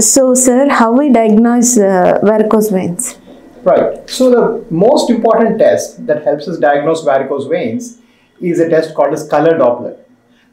So, sir, how we diagnose uh, varicose veins? Right. So the most important test that helps us diagnose varicose veins is a test called as color Doppler.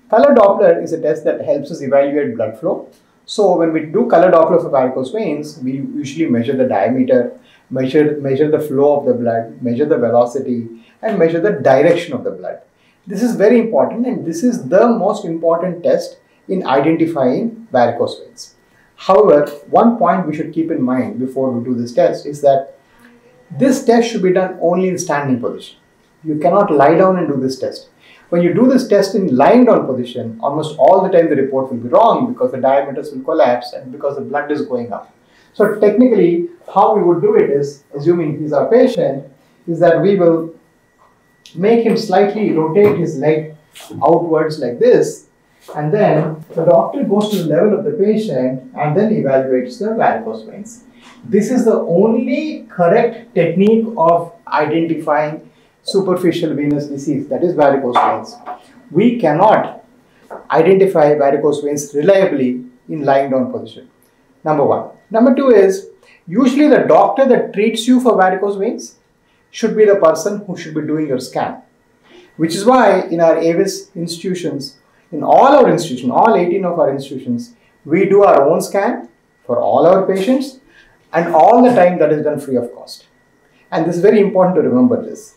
Color Doppler is a test that helps us evaluate blood flow. So when we do color Doppler for varicose veins, we usually measure the diameter, measure measure the flow of the blood, measure the velocity, and measure the direction of the blood. This is very important, and this is the most important test in identifying varicose veins. However, one point we should keep in mind before we do this test is that this test should be done only in standing position. You cannot lie down and do this test. When you do this test in lying down position, almost all the time the report will be wrong because the diameters will collapse and because the blood is going up. So technically, how we would do it is, assuming he's our patient, is that we will make him slightly rotate his leg outwards like this and then the doctor goes to the level of the patient and then evaluates the varicose veins. This is the only correct technique of identifying superficial venous disease, that is varicose veins. We cannot identify varicose veins reliably in lying down position. Number one. Number two is usually the doctor that treats you for varicose veins should be the person who should be doing your scan. Which is why in our AVIS institutions, in all our institutions, all 18 of our institutions, we do our own scan for all our patients and all the time that is done free of cost. And this is very important to remember this.